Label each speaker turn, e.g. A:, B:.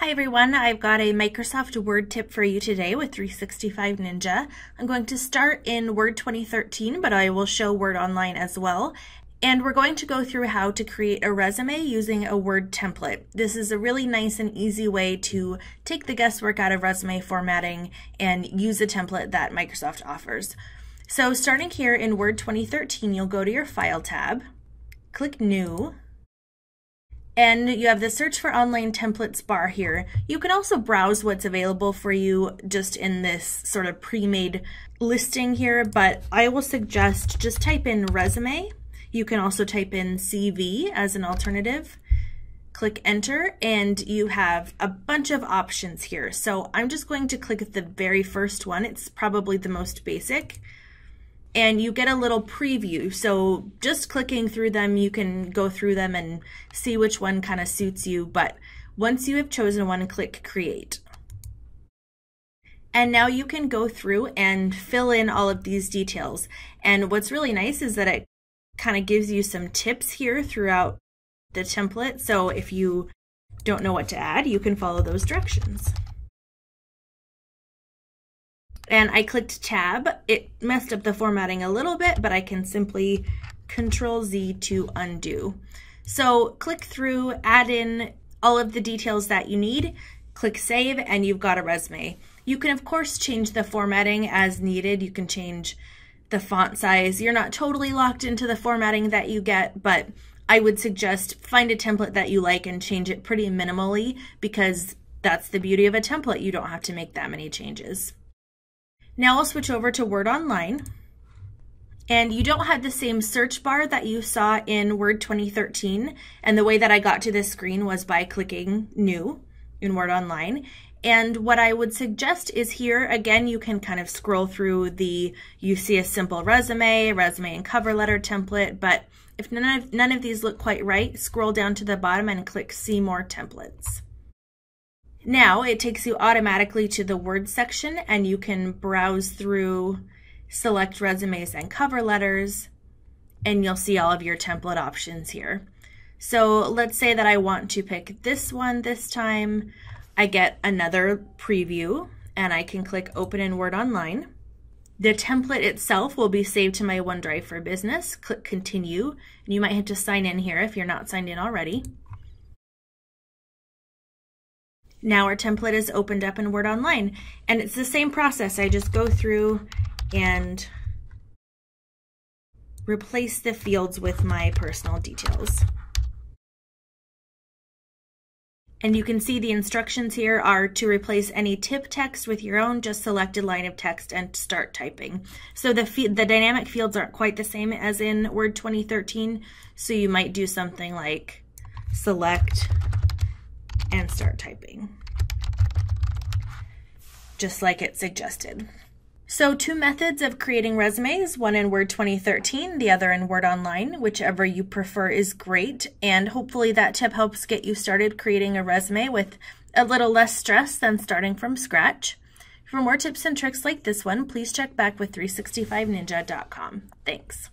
A: Hi everyone, I've got a Microsoft Word tip for you today with 365 Ninja. I'm going to start in Word 2013, but I will show Word Online as well. And we're going to go through how to create a resume using a Word template. This is a really nice and easy way to take the guesswork out of resume formatting and use a template that Microsoft offers. So starting here in Word 2013, you'll go to your File tab, click New, and you have the search for online templates bar here. You can also browse what's available for you just in this sort of pre-made listing here, but I will suggest just type in resume. You can also type in CV as an alternative. Click enter and you have a bunch of options here. So I'm just going to click the very first one. It's probably the most basic and you get a little preview. So just clicking through them, you can go through them and see which one kind of suits you. But once you have chosen one, click create. And now you can go through and fill in all of these details. And what's really nice is that it kind of gives you some tips here throughout the template. So if you don't know what to add, you can follow those directions and I clicked tab. It messed up the formatting a little bit, but I can simply control Z to undo. So click through, add in all of the details that you need, click save, and you've got a resume. You can of course change the formatting as needed. You can change the font size. You're not totally locked into the formatting that you get, but I would suggest find a template that you like and change it pretty minimally because that's the beauty of a template. You don't have to make that many changes. Now I'll switch over to Word Online. And you don't have the same search bar that you saw in Word 2013. And the way that I got to this screen was by clicking New in Word Online. And what I would suggest is here, again, you can kind of scroll through the, you see a simple resume, resume and cover letter template, but if none of, none of these look quite right, scroll down to the bottom and click See More Templates. Now it takes you automatically to the Word section and you can browse through, select resumes and cover letters, and you'll see all of your template options here. So let's say that I want to pick this one this time. I get another preview and I can click open in Word Online. The template itself will be saved to my OneDrive for Business. Click continue. And you might have to sign in here if you're not signed in already. Now our template is opened up in Word Online. And it's the same process. I just go through and replace the fields with my personal details. And you can see the instructions here are to replace any tip text with your own just selected line of text and start typing. So the, the dynamic fields aren't quite the same as in Word 2013. So you might do something like select and start typing, just like it suggested. So two methods of creating resumes, one in Word 2013, the other in Word Online, whichever you prefer is great. And hopefully that tip helps get you started creating a resume with a little less stress than starting from scratch. For more tips and tricks like this one, please check back with 365ninja.com. Thanks.